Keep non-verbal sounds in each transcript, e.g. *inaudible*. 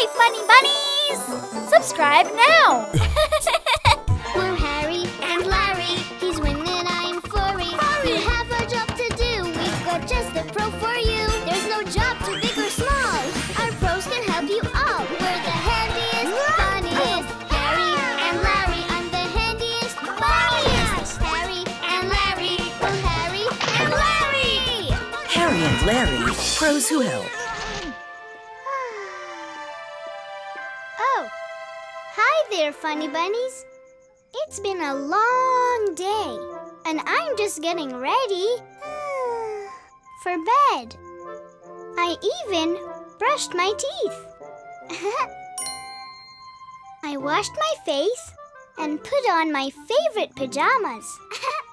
Hey, funny bunnies! Subscribe now! *laughs* We're Harry and Larry. He's winning, I'm furry. We have our job to do. We've got just the pro for you. There's no job too big or small. Our pros can help you all. We're the handiest, funniest. Harry and Larry. I'm the handiest, funniest. Harry and Larry. Oh, Harry and Larry. Harry and Larry, pros who help. There, funny bunnies. It's been a long day, and I'm just getting ready *sighs* for bed. I even brushed my teeth. *laughs* I washed my face and put on my favorite pajamas.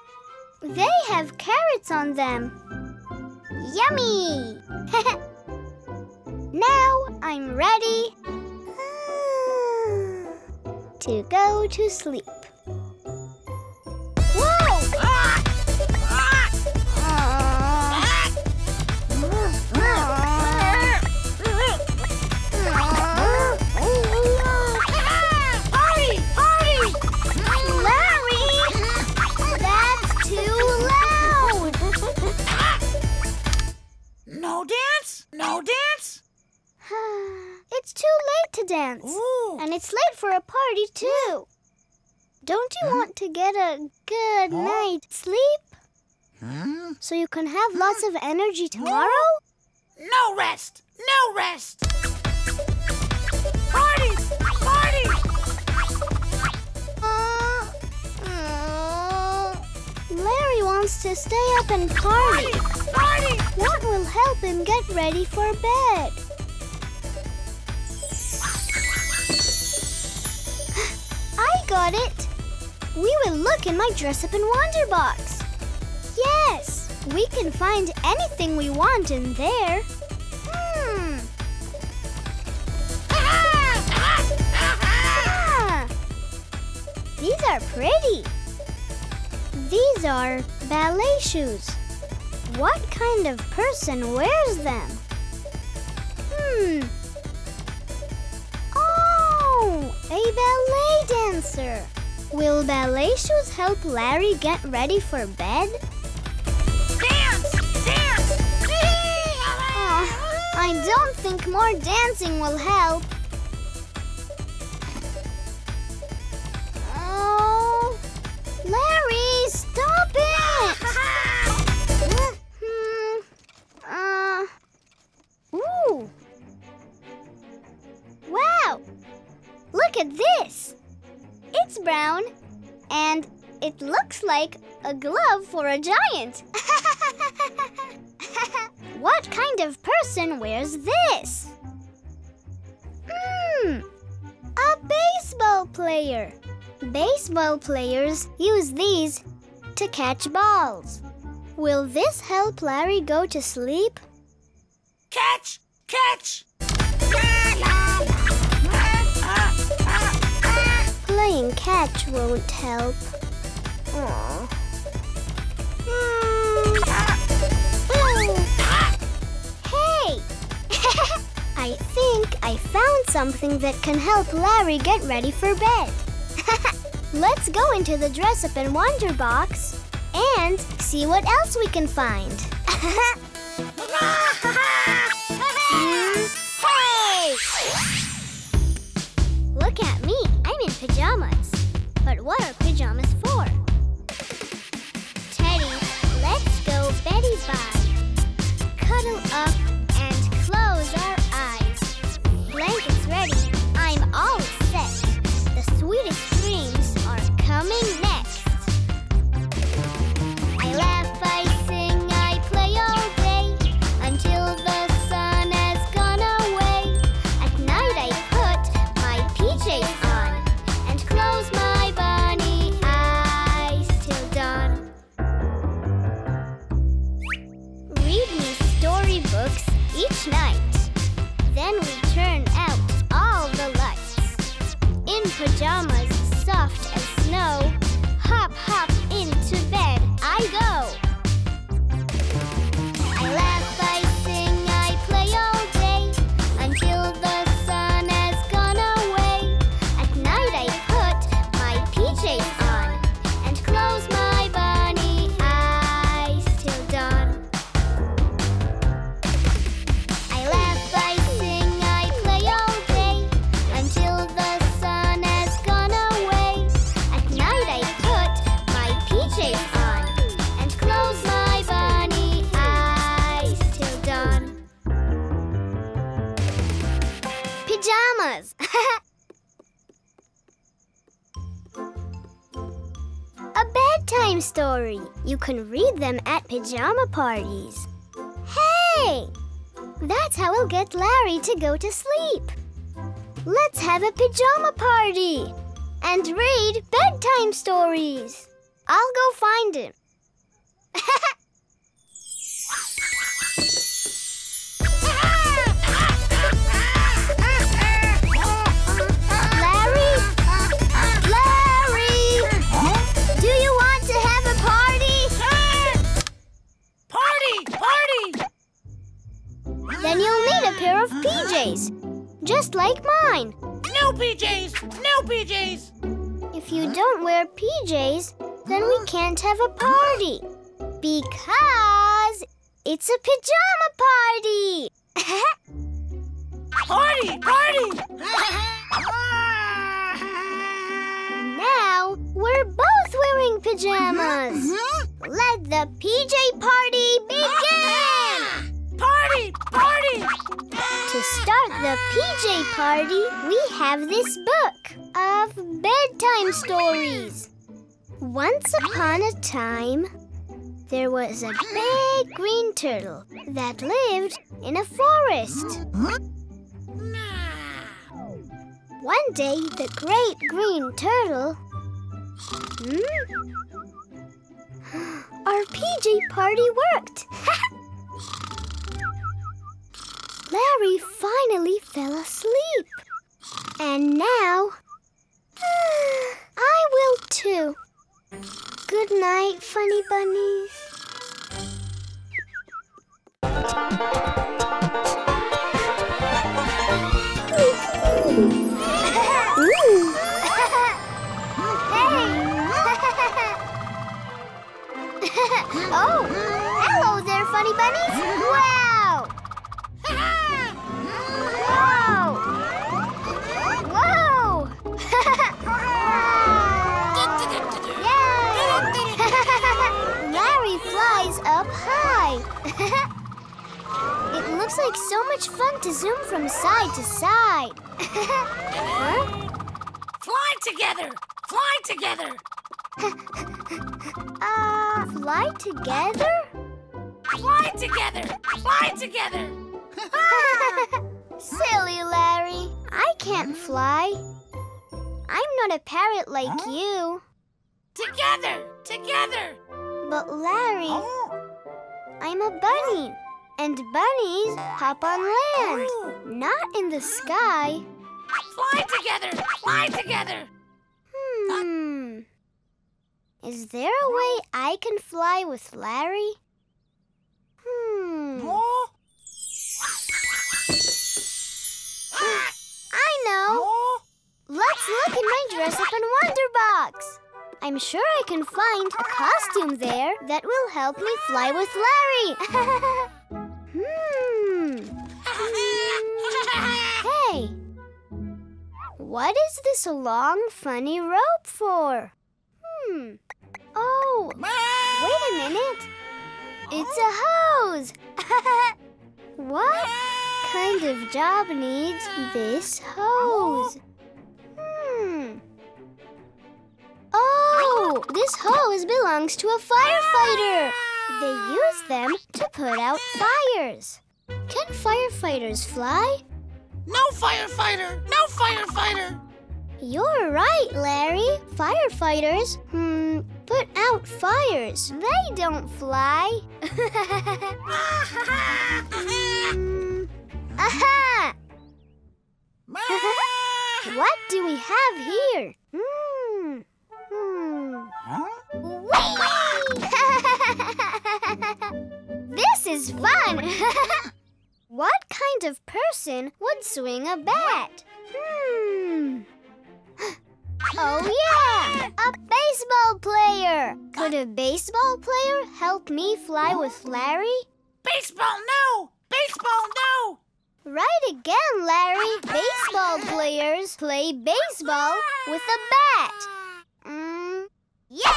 *laughs* they have carrots on them. Yummy! *laughs* now I'm ready to go to sleep. It's too late to dance. Ooh. And it's late for a party, too. Don't you want to get a good night's sleep Hmm? so you can have lots of energy tomorrow? No rest. No rest. Party! Party! Uh, Larry wants to stay up and party. Party! What will help him get ready for bed? We will look in my dress up and wonder box. Yes, we can find anything we want in there. Hmm. Ah! These are pretty. These are ballet shoes. What kind of person wears them? Hmm. Oh, a ballet dancer. Will ballet shoes help Larry get ready for bed? Dance! Dance! Ah, I don't think more dancing will help. Like a glove for a giant. *laughs* what kind of person wears this? Hmm. A baseball player. Baseball players use these to catch balls. Will this help Larry go to sleep? Catch! Catch! Playing catch won't help. *laughs* I think I found something that can help Larry get ready for bed. *laughs* Let's go into the dress up and wonder box and see what else we can find. *laughs* Look at me. I'm in pajamas. But what are pajamas for? Cuddle up bedtime story. You can read them at pajama parties. Hey! That's how we'll get Larry to go to sleep. Let's have a pajama party and read bedtime stories. I'll go find him. *laughs* Then you'll need a pair of PJs, just like mine. No PJs! No PJs! If you don't wear PJs, then we can't have a party. Because it's a pajama party. *laughs* Party! Party! *laughs* now we're both wearing pajamas. *laughs* Let the PJ party begin! Party! Party! To start the PJ party, we have this book of bedtime stories. Once upon a time, there was a big green turtle that lived in a forest. One day, the great green turtle. Hmm? *gasps* Our PJ party worked! *laughs* Larry finally fell asleep. And now, *sighs* I will too. Good night, funny bunnies. *laughs* *laughs* Oh, hello there, funny bunnies. Wow! Looks like so much fun to zoom from side to side. huh? *laughs* Fly together! Fly together! *laughs* Uh, fly together? Fly together! Fly together! *laughs* Silly Larry. I can't fly. I'm not a parrot like you. Together! Together! But Larry, I'm a bunny. And bunnies hop on land, not in the sky. Fly together! Fly together! Hmm. Is there a way I can fly with Larry? Hmm. I know. Let's look in my dress up and wonder box. I'm sure I can find a costume there that will help me fly with Larry. *laughs* hmm. Hey. What is this long, funny rope for? Hmm. Oh, wait a minute. It's a hose. *laughs* what kind of job needs this hose? Hmm. Oh, this hose belongs to a firefighter. They use them to put out fires. Can firefighters fly? No firefighter! No firefighter! You're right, Larry. Firefighters, hmm, put out fires. They don't fly. *laughs* Aha! *laughs* What do we have here? Hmm. Hmm. Whee! Is fun! *laughs* what kind of person would swing a bat? Hmm. *gasps* Oh, yeah! A baseball player! Could a baseball player help me fly with Larry? Baseball, no! Baseball, no! Right again, Larry. Baseball players play baseball with a bat. Mm, yeah!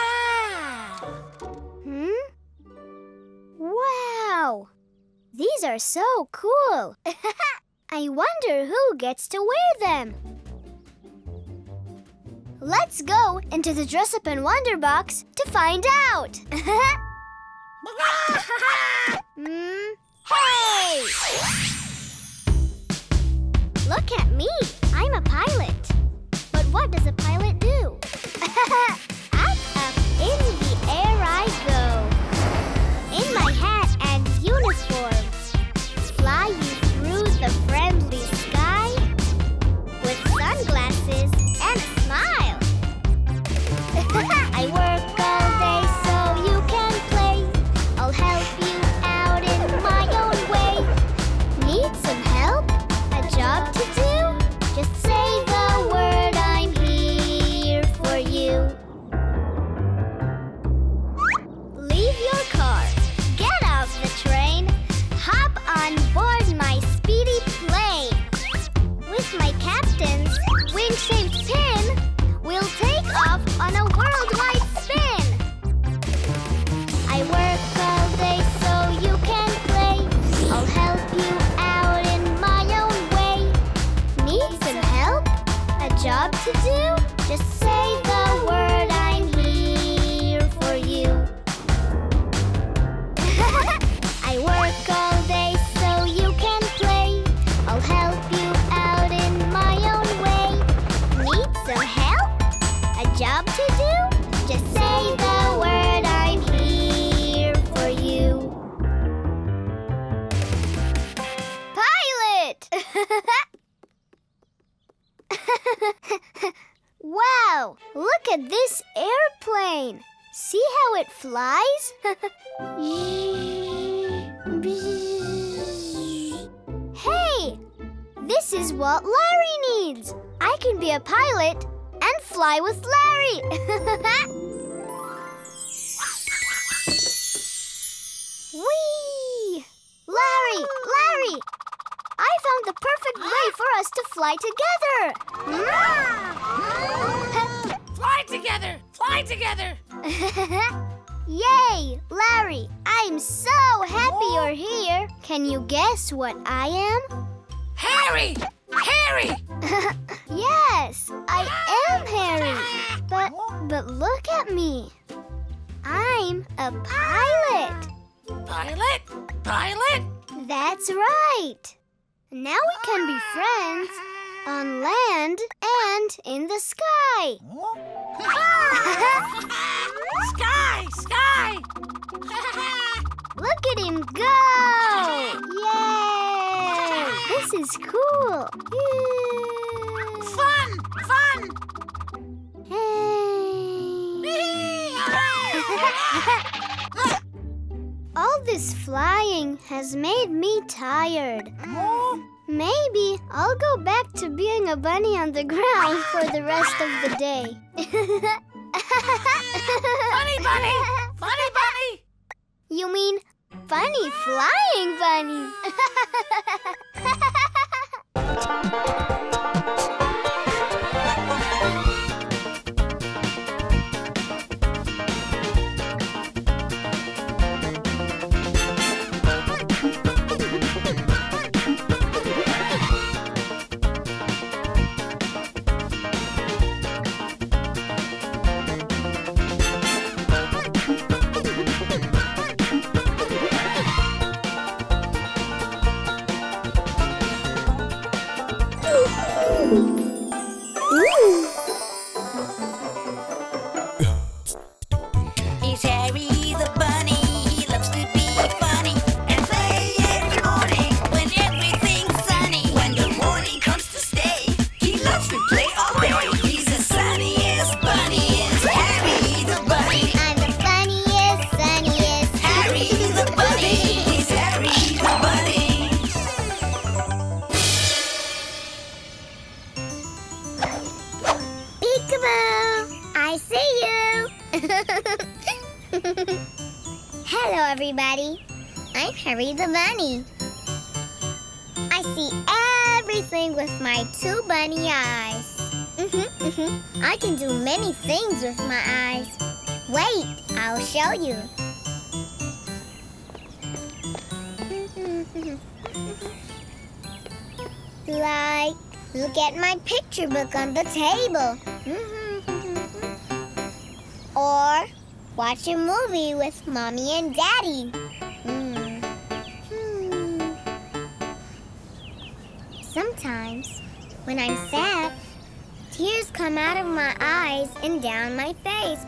*laughs* *laughs* Wow! These are so cool. *laughs* I wonder who gets to wear them. Let's go into the dress up and wonder box to find out. *laughs* mm, hey! Look at me. I'm a pilot. But what does a pilot do? *laughs* hey! This is what Larry needs! I can be a pilot and fly with Larry! *laughs* Whee! Larry! Larry! I found the perfect way for us to fly together! *laughs* Fly together! Fly together! *laughs* Yay! Larry, I'm so happy you're here. Can you guess what I am? Harry! Harry! *laughs* yes, I am Harry. But but look at me. I'm a pilot. Pilot! Pilot! That's right. Now we can be friends on land and in the sky. *laughs* Sky! Sky! *laughs* Look at him go! Yay! *laughs* This is cool. fun! Fun! Hey. All this flying has made me tired. Maybe I'll go back to being a bunny on the ground for the rest of the day. Funny bunny! Funny bunny! You mean funny flying bunny? *laughs* I'm the Bunny. I see everything with my two bunny eyes. Mhm, mhm. I can do many things with my eyes. Wait, I'll show you. *laughs* like, look at my picture book on the table. or watch a movie with mommy and daddy. And down my face.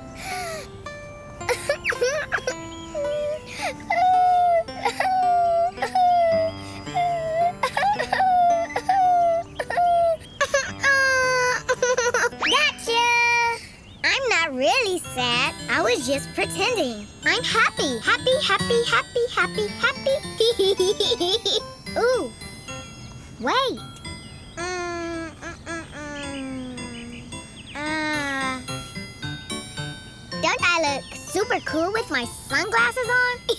Gotcha! I'm not really sad. I was just pretending. I'm happy. Happy, happy, happy, happy, happy. *laughs* Ooh. Wait. Super cool with my sunglasses on? *laughs*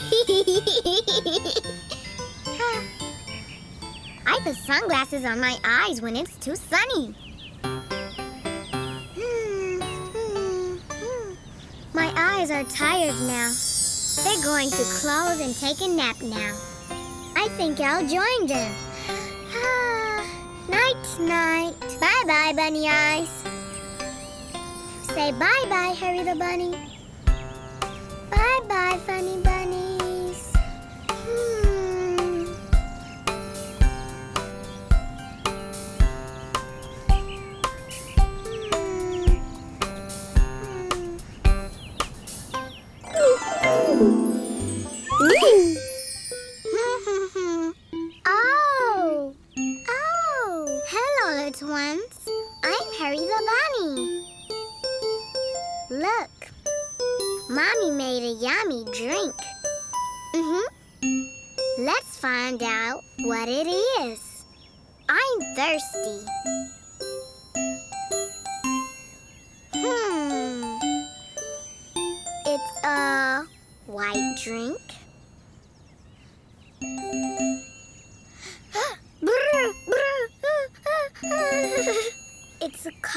I put sunglasses on my eyes when it's too sunny. My eyes are tired now. They're going to close and take a nap now. I think I'll join them. *sighs* night, night. Bye bye, bunny eyes. Say bye bye, Harry the bunny. Bye funny bunnies.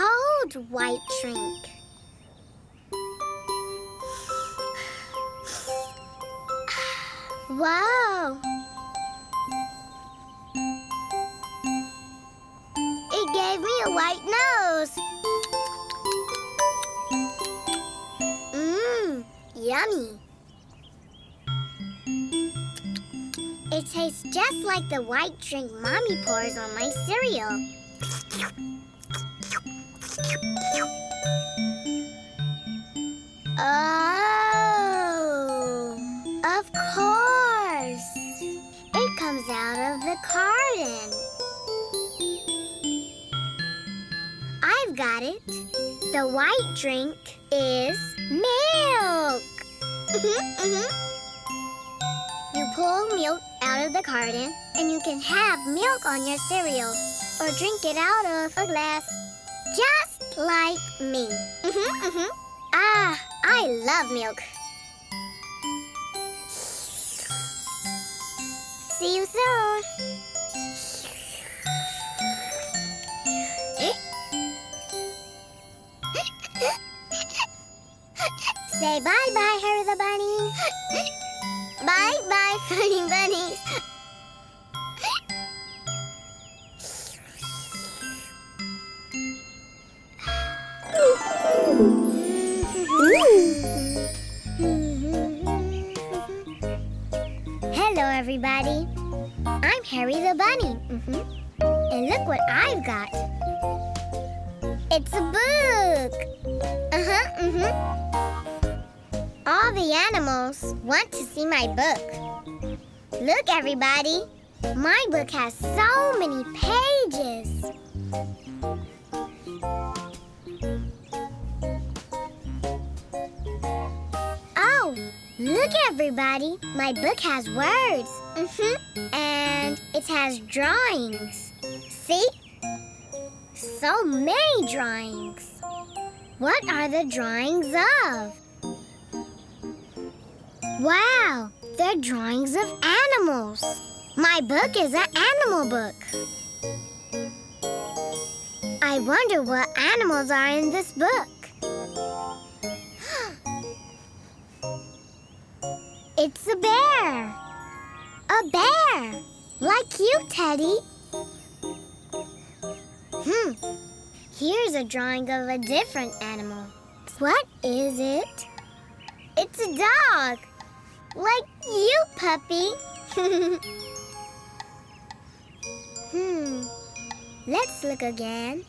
Cold white drink. Wow. It gave me a white nose. Mmm, yummy. It tastes just like the white drink Mommy pours on my cereal. White drink is milk. Mhm, You pull milk out of the carton and you can have milk on your cereal or drink it out of a glass just like me. Mhm, mhm. Ah, I love milk. See you soon. Say bye bye, Harry the Bunny. *laughs* bye bye, funny bunnies. The animals want to see my book. Look, everybody. My book has so many pages. Oh, look, everybody. My book has words. Mm-hmm. And it has drawings. See? So many drawings. What are the drawings of? Wow, they're drawings of animals. My book is an animal book. I wonder what animals are in this book. *gasps* It's a bear. A bear. Like you, Teddy. Hmm. Here's a drawing of a different animal. What is it? It's a dog. Like you, puppy. hmm. Let's look again.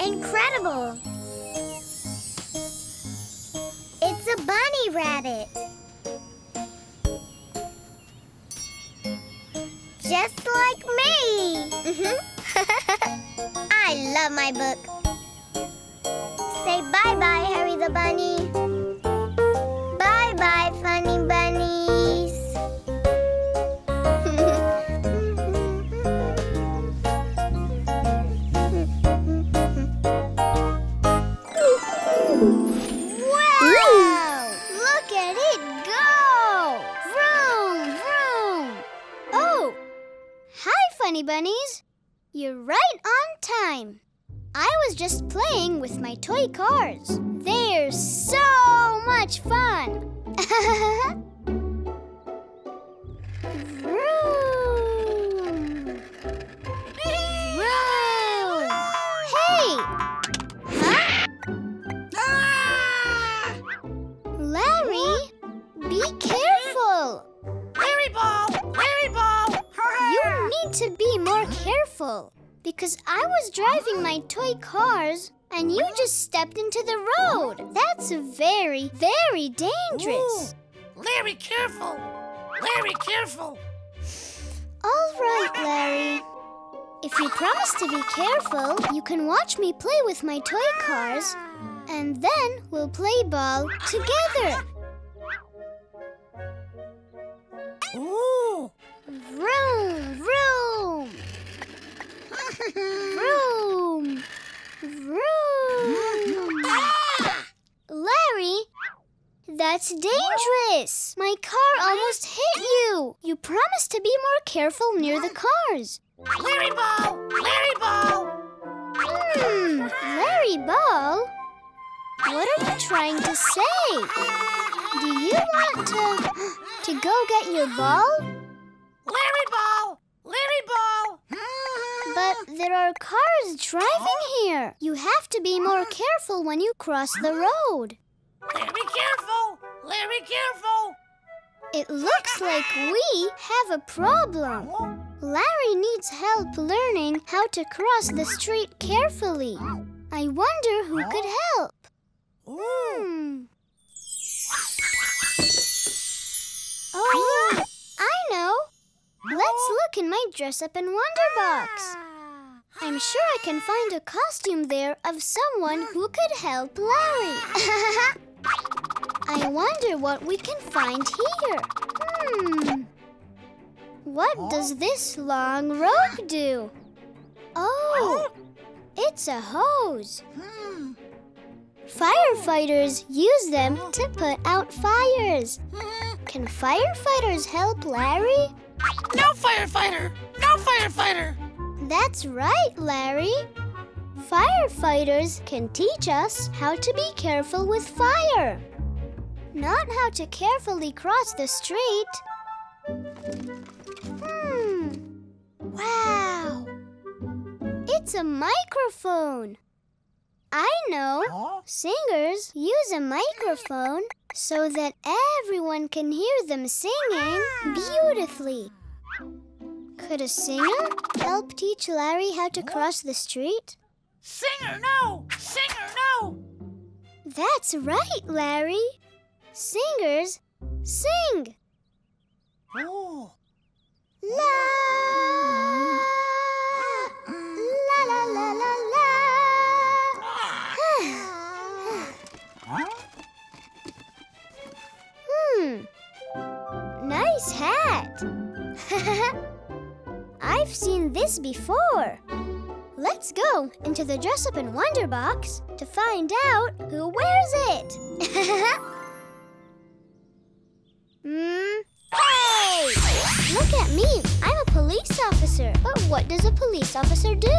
Incredible! It's a bunny rabbit. Just like me. *laughs* I love my book. Say bye-bye, Harry the Bunny. Bye-bye, funny bunnies. Wow! Look at it go! Vroom, vroom! Oh! Hi, funny bunnies! You're right on time. I was just playing with my toy cars. They're so much fun! Vroom! Vroom! Hey! Huh? Ah! Larry, be careful. Larry Ball! Larry Ball! You need to be more careful because I was driving my toy cars and you just stepped into the road. That's very, very dangerous. Larry, careful! Larry, careful! All right, Larry. If you promise to be careful, you can watch me play with my toy cars and then we'll play ball together. Ooh! Vroom, vroom. Vroom. Vroom. Larry, that's dangerous. My car almost hit you. You promised to be more careful near the cars. Larry Ball! Larry Ball! Hmm, Larry Ball? What are you trying to say? Do you want to *gasps* to go get your ball? Larry Ball! Larry Ball! But there are cars driving here. You have to be more careful when you cross the road. Larry, careful! Larry, careful! It looks like we have a problem. Larry needs help learning how to cross the street carefully. I wonder who could help. Hmm. Oh, I know. Let's look in my dress up and wonder box. I'm sure I can find a costume there of someone who could help Larry. *laughs* I wonder what we can find here. Hmm. What does this long rope do? Oh, it's a hose. Firefighters use them to put out fires. *laughs* Can firefighters help Larry? No firefighter! No firefighter! That's right, Larry. Firefighters can teach us how to be careful with fire, not how to carefully cross the street. Hmm. Wow. It's a microphone. I know. Singers use a microphone so that everyone can hear them singing beautifully. Could a singer help teach Larry how to cross the street? Singer, no! Singer, no! That's right, Larry. Singers sing. Oh. La la la la la la. hmm. Nice hat. *laughs* I've seen this before. Let's go into the dress up and wonder box to find out who wears it. *laughs* Hmm. Hey! Look at me. I'm a police officer. But what does a police officer do?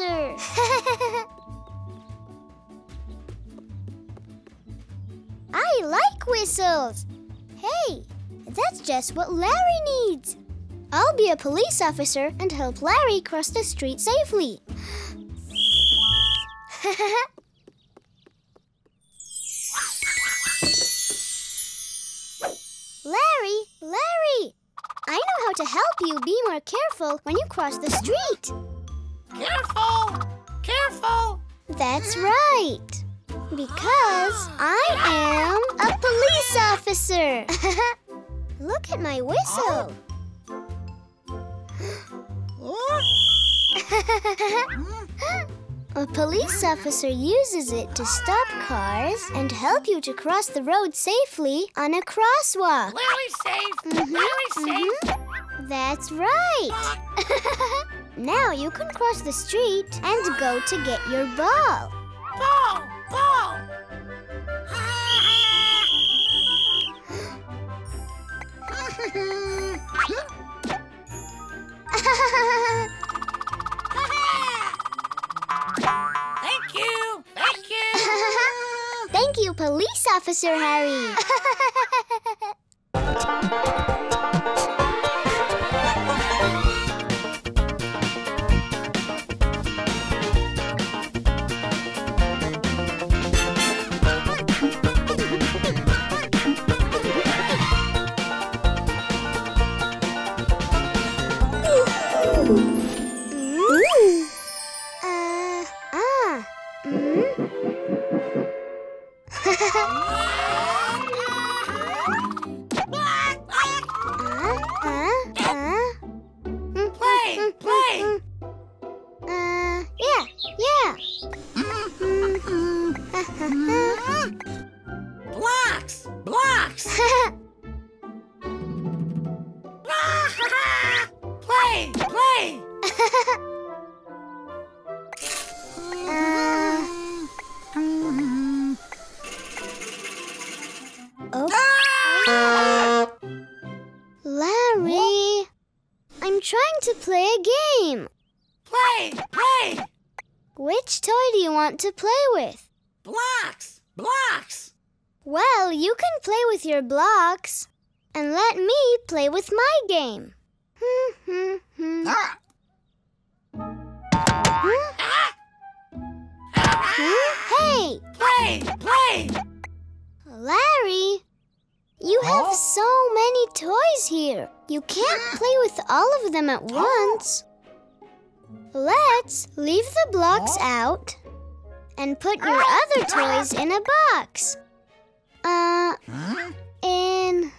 Officer! *laughs* I like whistles. Hey, that's just what Larry needs. I'll be a police officer and help Larry cross the street safely. *laughs* Larry, Larry! I know how to help you be more careful when you cross the street. Careful! Careful! That's right. Because I am a police officer. *laughs* Look at my whistle. *laughs* A police officer uses it to stop cars and help you to cross the road safely on a crosswalk. Larry's safe! Mhm, Larry's safe! mhm. That's right. *laughs* now you can cross the street and go to get your ball. Ball! Ball! Thank you! Thank you! *laughs* Thank you, Police Officer Harry. *laughs* game. Ah! *laughs* Hmm? Ah! Hey, Play! Play! Larry, you have so many toys here. You can't play with all of them at once. Let's leave the blocks out and put your other toys in a box. Uh, Huh? in.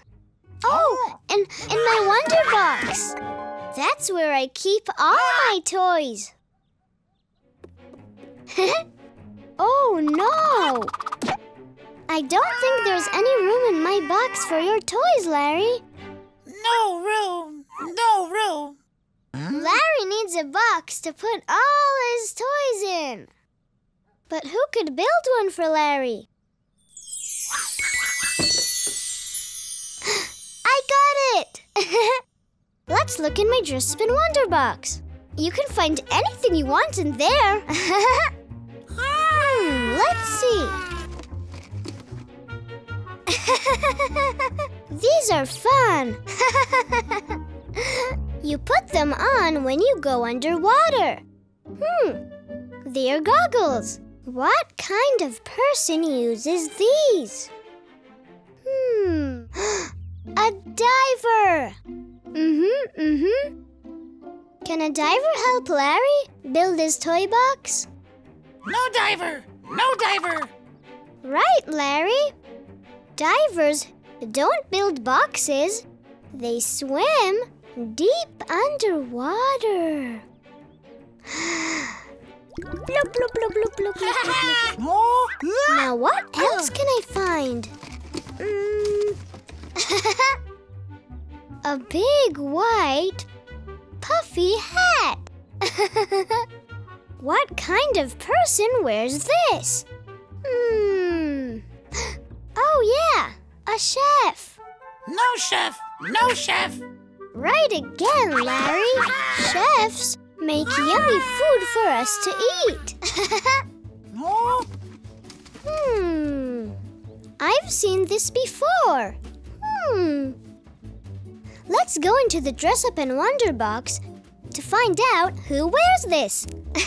Oh, oh, and, in my Wonder Box. That's where I keep all ah. my toys. *laughs* oh no! I don't think there's any room in my box for your toys, Larry. No room! No room! Hmm? Larry needs a box to put all his toys in. But who could build one for Larry? I got it! *laughs* Let's look in my dress up and Wonder Box. You can find anything you want in there. *laughs* hmm, let's see. *laughs* These are fun. you put them on when you go underwater. Hmm, they're goggles. What kind of person uses these? Hmm, *gasps* a diver. Mm-hmm, mm-hmm. Can a diver help Larry build his toy box? No diver! No diver! Right, Larry. Divers don't build boxes, they swim deep underwater. *gasps* bloop, bloop, bloop, bloop, bloop, bloop, bloop, bloop. *laughs* Now, what else can I find? Mm. *laughs* A big white puffy hat. *laughs* what kind of person wears this? Hmm. *gasps* Oh, yeah, a chef. no, chef! No, chef! Right again, Larry. Chefs make yummy food for us to eat. *laughs* Oh, Hmm. I've seen this before. Hmm. Let's go into the dress up and wonder box to find out who wears this. *laughs*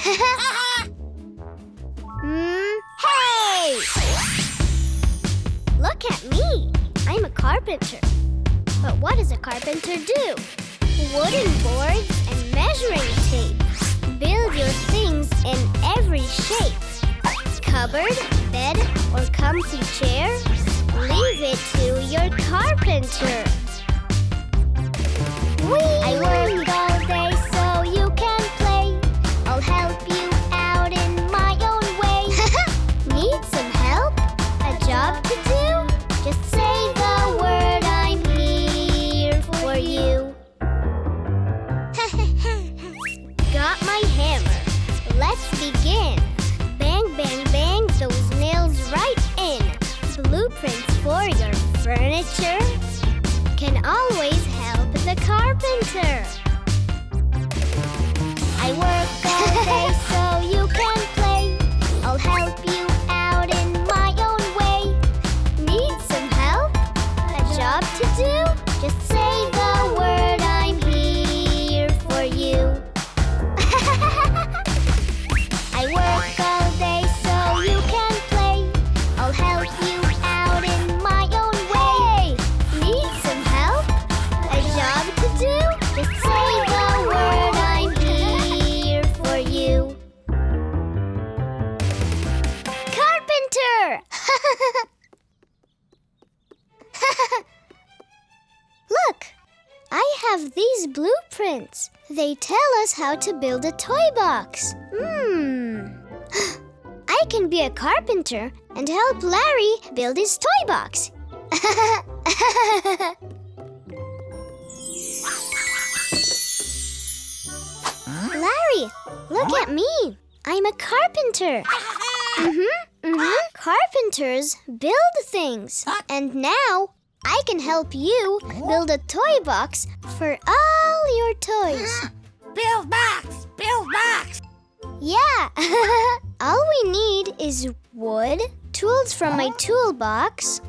Hmm. Hey! Look at me. I'm a carpenter. But what does a carpenter do? Wooden boards and measuring tape. Build your things in every shape cupboard, bed, or comfy chair? Leave it to your carpenter. I work always help the carpenter. How to build a toy box. Hmm. *gasps* I can be a carpenter and help Larry build his toy box. *laughs* Larry, look at me. I'm a carpenter. Mm-hmm, mm-hmm. Carpenters build things. And now I can help you build a toy box for all your toys. Build box! Build box! Yeah. *laughs* all we need is wood, tools from my toolbox,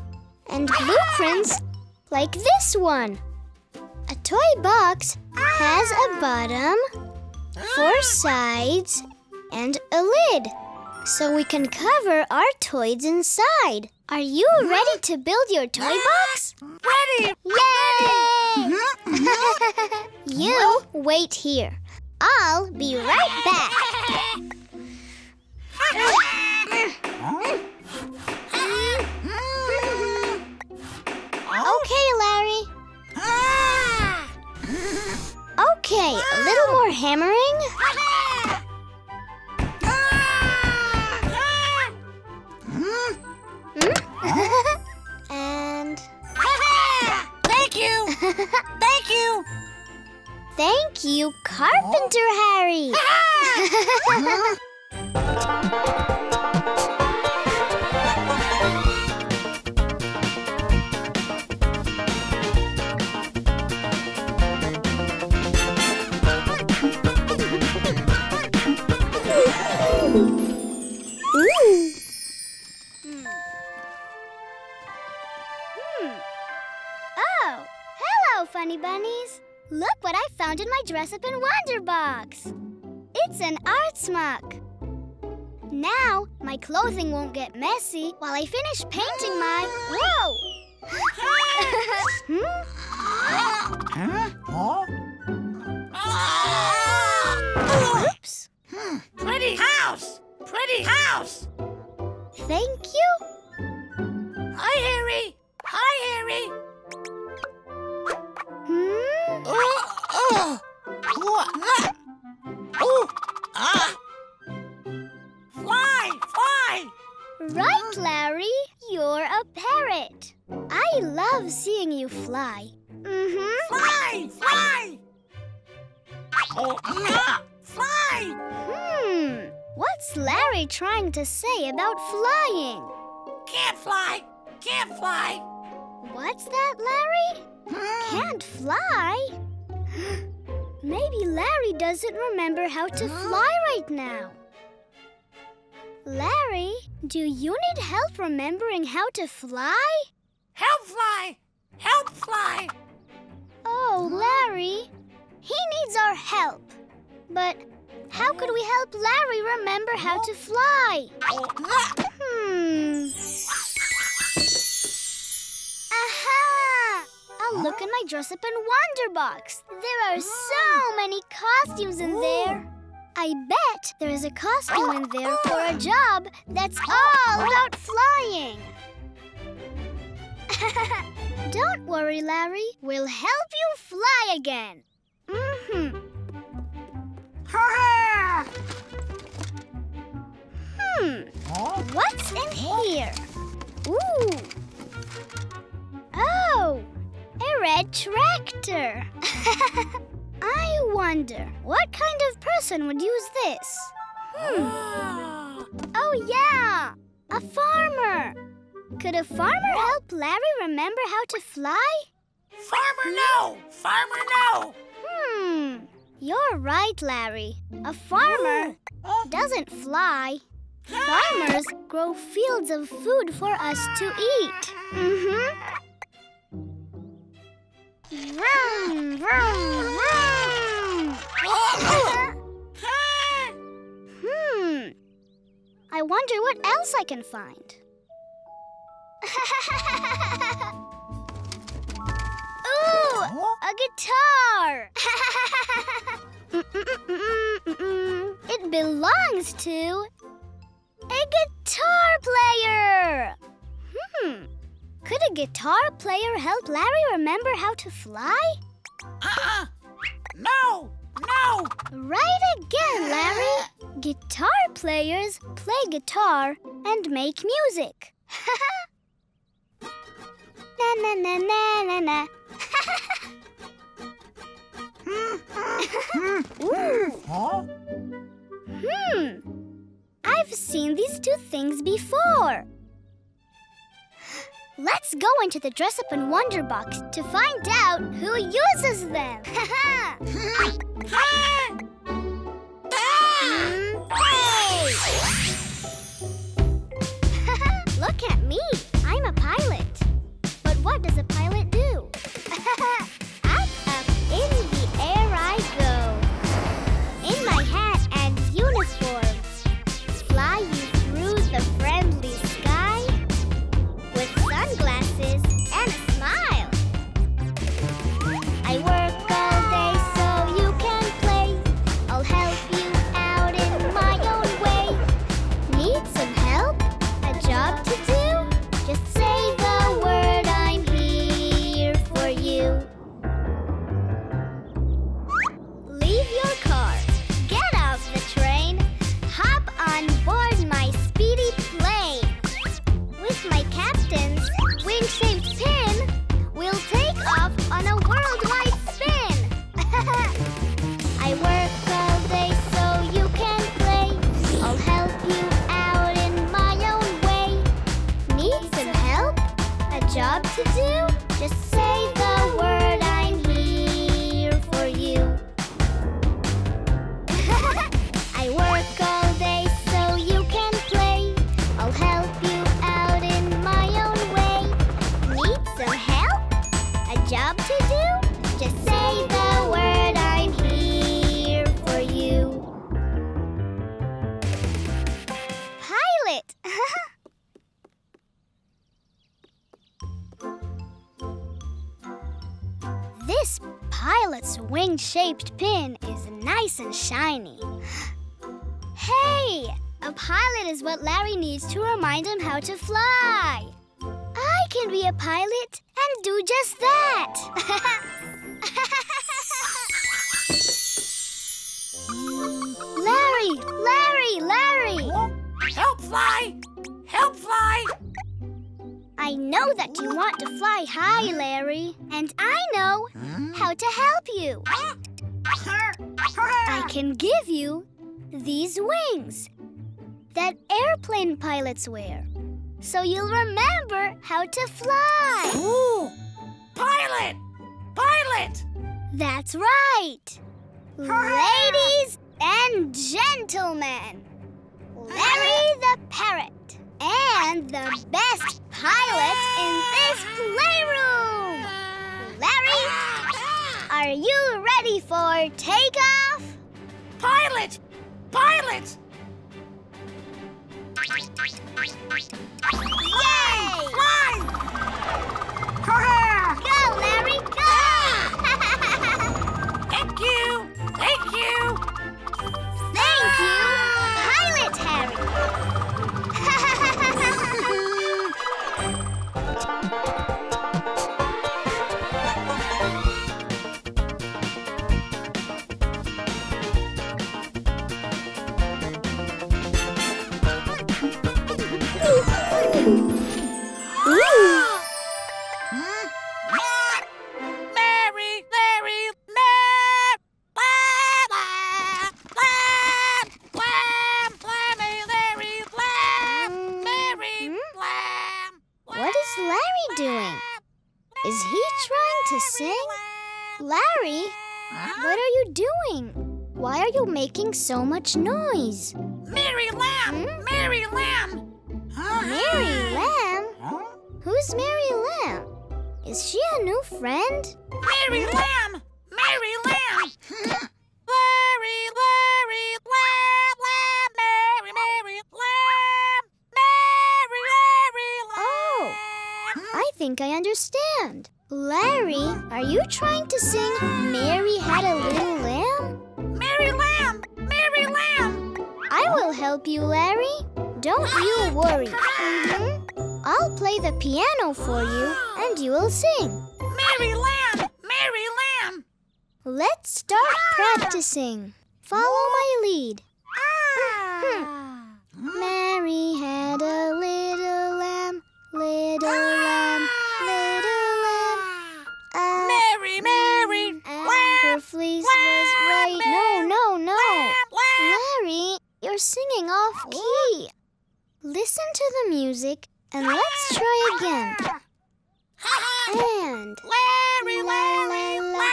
and blueprints like this one. A toy box has a bottom, four sides, and a lid. So we can cover our toys inside. Are you ready to build your toy box? Ready! Yay! Mm-hmm. *laughs* you wait here. I'll be right back. Okay, Larry. Okay, a little more hammering. *laughs* Mm-hmm. Hmm? and *laughs* Thank you! Thank you! thank you, Carpenter Harry. Ooh. *laughs* Funny bunnies. Look what I found in my dress-up and wonder box. It's an art smock. Now, my clothing won't get messy while I finish painting my... Whoa! hmm? Huh? Huh? Oops. Pretty house! Pretty house! Thank you. Hi, Harry. Hi, Harry. Ah. Fly, fly. Right, Larry. You're a parrot. I love seeing you fly. Mm-hmm. Fly, fly. Oh, ah, fly. Hmm. What's Larry trying to say about flying? Can't fly. Can't fly. What's that, Larry? Hmm. Can't fly? Maybe Larry doesn't remember how to fly right now. Larry, do you need help remembering how to fly? Help fly. Help fly. Oh, Larry, he needs our help. But how could we help Larry remember how to fly? Hmm. Aha! Look in my dress up and wonder box. There are so *gasps* many costumes in there. I bet there is a costume in there for a job that's all about flying. *laughs* Don't worry, Larry. We'll help you fly again. Mm-hmm. Hmm. What's in here? Ooh. Oh, a red tractor. *laughs* I wonder, what kind of person would use this? Hmm. *gasps* Oh, yeah, a farmer. Could a farmer help Larry remember how to fly? Farmer, no. Farmer, no. Hmm. You're right, Larry. A farmer Oh, doesn't fly. Farmers *gasps* grow fields of food for us to eat. Mm-hmm. Vroom, vroom, vroom. Hmm. I wonder what else I can find. *laughs* Ooh, a guitar. *laughs* It belongs to a guitar player. Hmm. Could a guitar player help Larry remember how to fly? Uh-uh. No, no. Right again, Larry. Guitar players play guitar and make music. *laughs* na na na na na na. Ooh. Huh? *laughs* Hmm. I've seen these two things before. Let's go into the dress up and wonder box to find out who uses them. *laughs* wing shaped pin is nice and shiny. Hey, A pilot is what Larry needs to remind him how to fly. I can be a pilot and do just that. *laughs* Larry, Larry, Larry! Help fly! Help fly! I know that you want to fly high, Larry, and I know how to help you. I can give you these wings that airplane pilots wear. So you'll remember how to fly. Ooh! Pilot! Pilot! That's right. Ladies and gentlemen, Larry the Parrot and the best pilot in this playroom. Larry, are you ready for takeoff? Pilot! Pilot! Yay! Fly! Go, Larry, go! *laughs* Thank you! Thank you! Thank you, Pilot Harry. Is he trying to sing? Larry, what are you doing? Why are you making so much noise? Mary Lamb! Hmm? Mary Lamb! Mary Lamb? Who's Mary Lamb? Is she a new friend? Mary Lamb! Mary Lamb! *laughs* Larry, think I understand. Larry, are you trying to sing Mary Had a Little Lamb? Mary Lamb! Mary Lamb! I will help you, Larry. Don't you worry. *laughs* Mhm. I'll play the piano for you and you will sing. Mary Lamb! Mary Lamb! Let's start ah! practicing. Follow my lead. Ah! Mm-hmm. Mary had a little lamb, little ah! lamb, fleece was white. No, no, no. Larry, you're singing off key. Listen to the music and let's try again. And Larry, Larry, La, la, la.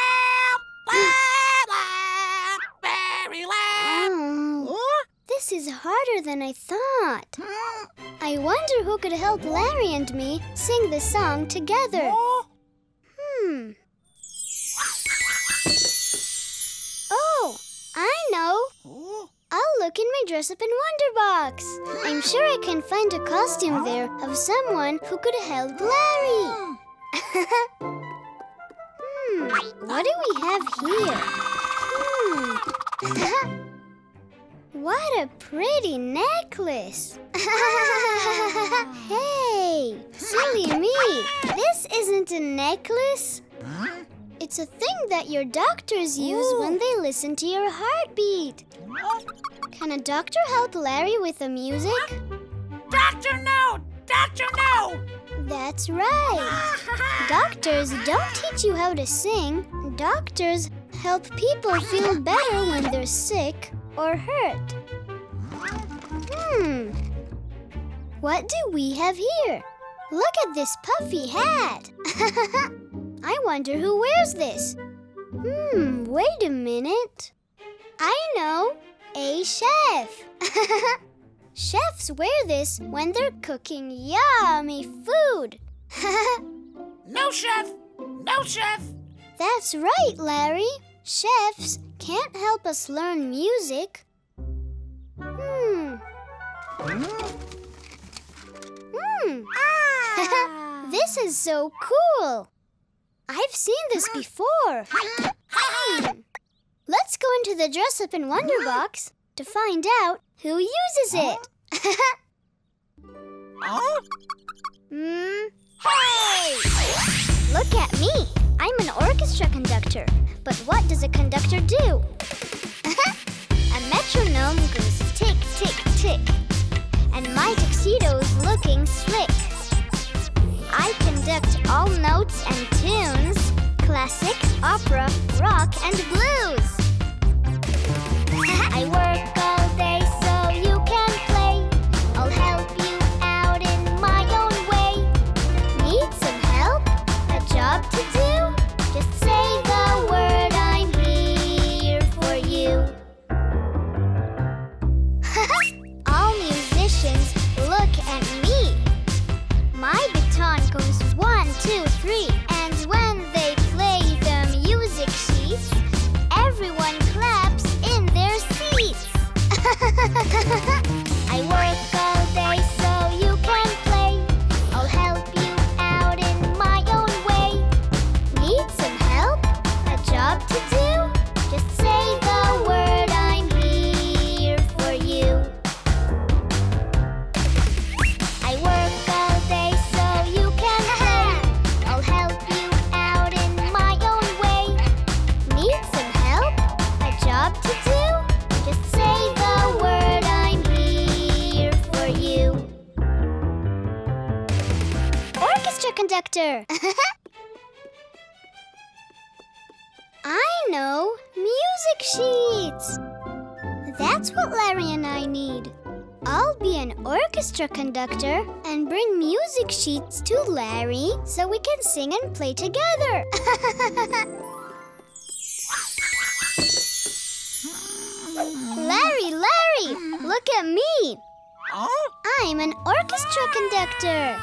Lamb! Lamb, Lamb! Mary Lamb! oh, this is harder than I thought. I wonder who could help Larry and me sing the song together. Hmm. I know. I'll look in my dress up and Wonder Box. I'm sure I can find a costume there of someone who could help Larry. hmm, what do we have here? Hmm. *laughs* what a pretty necklace. *laughs* hey, silly me. This isn't a necklace. It's a thing that your doctors use when they listen to your heartbeat. Can a doctor help Larry with the music? Doctor, no! Doctor, no! That's right. Doctors don't teach you how to sing. Doctors help people feel better when they're sick or hurt. Hmm. What do we have here? Look at this puffy hat. *laughs* I wonder who wears this. Hmm, wait a minute. I know. A chef. *laughs* Chefs wear this when they're cooking yummy food. *laughs* No, chef! No, chef! That's right, Larry. Chefs can't help us learn music. Hmm. Hmm. Ah. *laughs* this is so cool. I've seen this before. Hmm. Let's go into the dress up in Wonder Box. to find out who uses it. Oh? Hmm? Hey! Look at me. I'm an orchestra conductor. But what does a conductor do? *laughs* a metronome goes tick, tick, tick. And my tuxedo's looking slick. I conduct all and tunes classics, opera, rock, and blues. *laughs* I work orchestra conductor and bring music sheets to Larry so we can sing and play together. *laughs* Larry, Larry, look at me. I'm an orchestra conductor.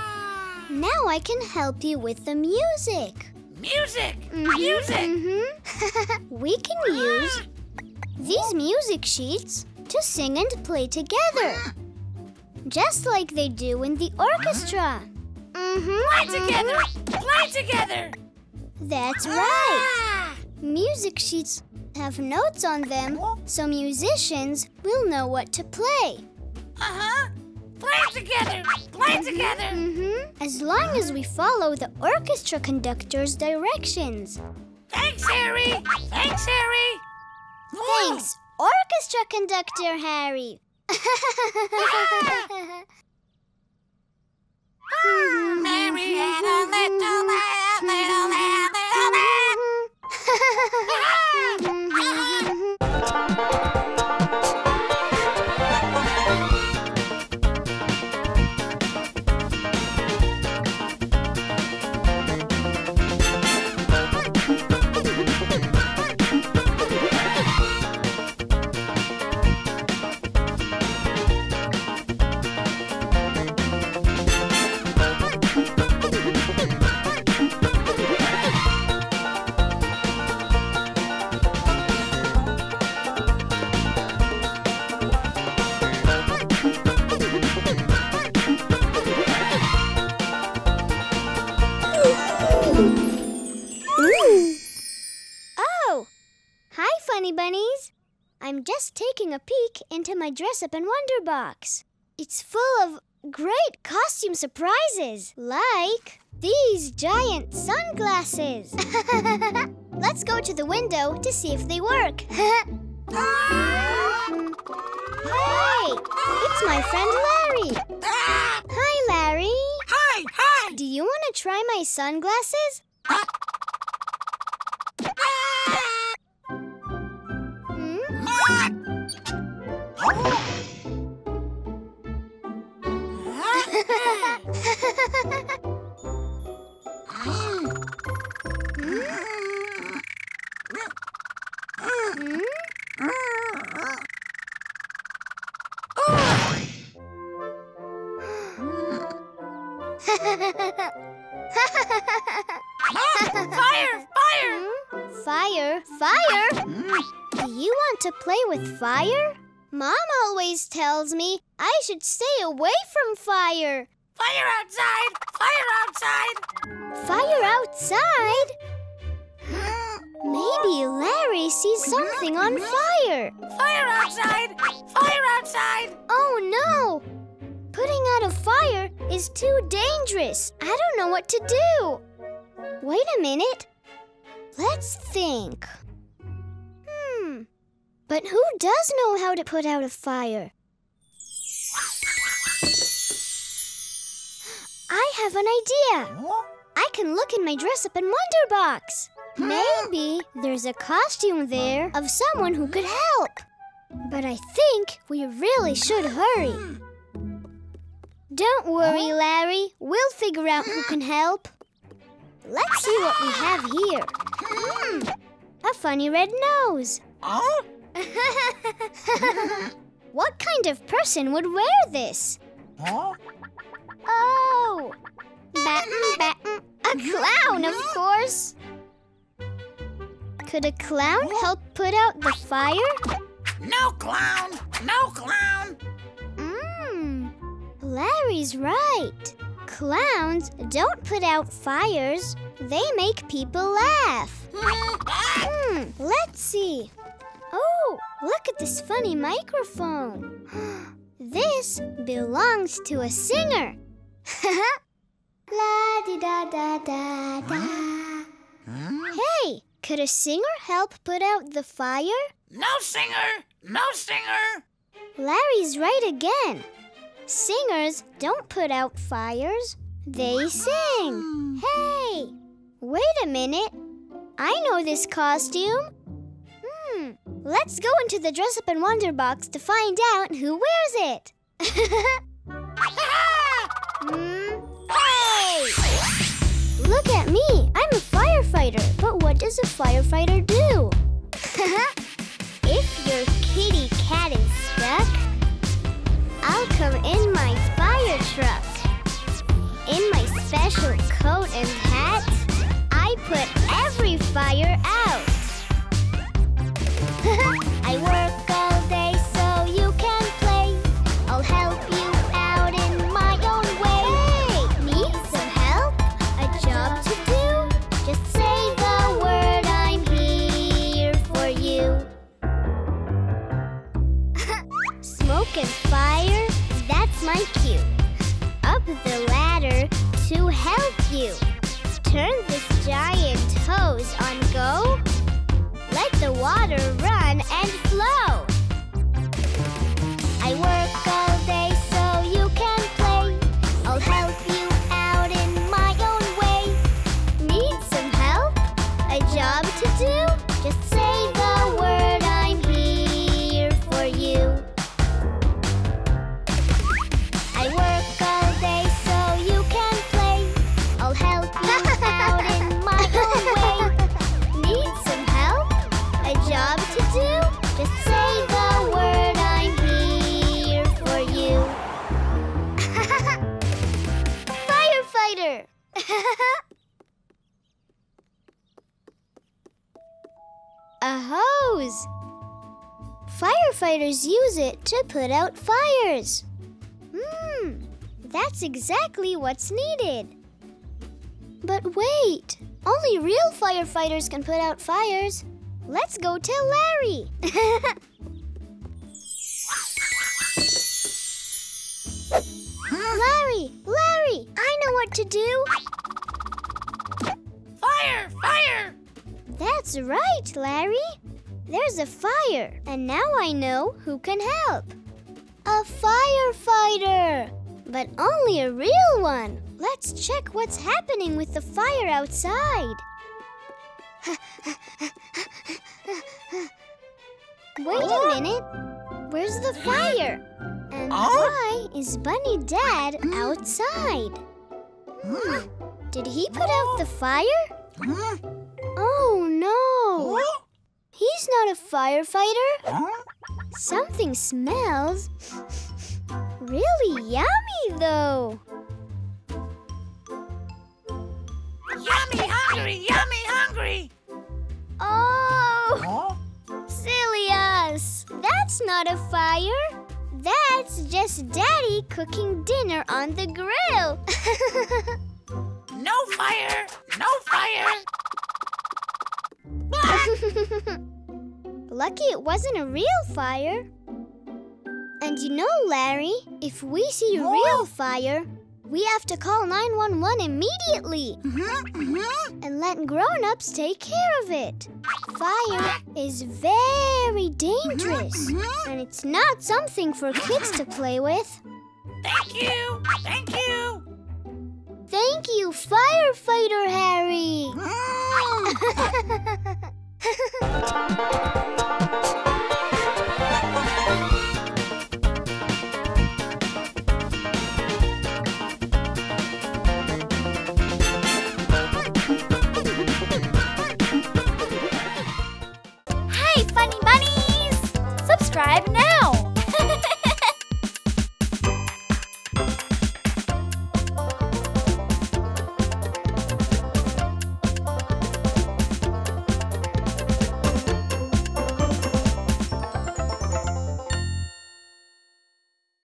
Now I can help you with the music. Music! Mhm, Music! mhm. *laughs* we can use these music sheets to sing and play together. *gasps* *laughs* Just like they do in the orchestra. Mm-hmm. Play together! Play together! That's right. Ah! Music sheets have notes on them, so musicians will know what to play. Uh-huh! Play together! Play together! Mm-hmm. As long as we follow the orchestra conductor's directions. Thanks, Harry! Thanks, Harry! Thanks, orchestra conductor Harry. Mary had a little lamb, little lamb, little lamb. *laughs* *laughs* *laughs* Bunnies. I'm just taking a peek into my dress up and wonder box. It's full of great costume surprises, like these giant sunglasses. *laughs* Let's go to the window to see if they work. *laughs* hey, it's my friend Larry. Hi, Larry. Hi! Hi! Do you want to try my sunglasses? Fire? Fire! Fire, fire. Do you want to play with fire? Mom always tells me I should stay away from fire. Fire outside! Fire outside! Fire outside? *gasps* Maybe Larry sees something on fire. Fire outside! Fire outside! Oh, no! Putting out a fire is too dangerous. I don't know what to do. Wait a minute. Let's think. Hmm. But who does know how to put out a fire? Have an idea. I can look in my dress up and wonder box. Maybe there's a costume there of someone who could help. But I think we really should hurry. Don't worry, Larry. We'll figure out who can help. Let's see what we have here. Hmm, a funny red nose. *laughs* What kind of person would wear this? Oh, Batten Batten, a clown, of course. Could a clown help put out the fire? No clown! No clown! Mmm, Larry's right. Clowns don't put out fires, they make people laugh. Hmm, let's see. Oh, look at this funny microphone. *gasps* this belongs to a singer. La di da da da da. Hey, could a singer help put out the fire? No singer! No singer! Larry's right again. Singers don't put out fires, they sing. Hey, wait a minute. I know this costume. Hmm, let's go into the dress up and wonder box to find out who wears it. *laughs* Hey! Look at me. I'm a firefighter. But what does a firefighter do? *laughs* if your kitty cat is stuck, I'll come in my fire truck. In my special coat and hat, I put every fire out. *laughs* I work Smoke and fire, that's my cue. Up the ladder to help you. Turn this giant hose on go. Let the water run and flow. Firefighters use it to put out fires. Hmm, that's exactly what's needed. But wait, only real firefighters can put out fires. Let's go tell Larry. *laughs* Larry, Larry, I know what to do. Fire! Fire! That's right, Larry. There's a fire, and now I know who can help. A firefighter! But only a real one. Let's check what's happening with the fire outside. Wait a minute. Where's the fire? And why is Bunny Dad outside? Did he put out the fire? Oh! He's not a firefighter. Huh? Something smells really yummy, though. Yummy hungry! Yummy hungry! Oh, Huh? silly us! That's not a fire. That's just Daddy cooking dinner on the grill. *laughs* No fire! No fire! Ah! *laughs* Lucky it wasn't a real fire. And you know, Larry, if we see real fire, we have to call 911 immediately mm-hmm, mm-hmm. and let grown-ups take care of it. Fire is very dangerous, mm-hmm, and it's not something for kids to play with. Thank you. Thank you. Thank you, firefighter Harry. *laughs*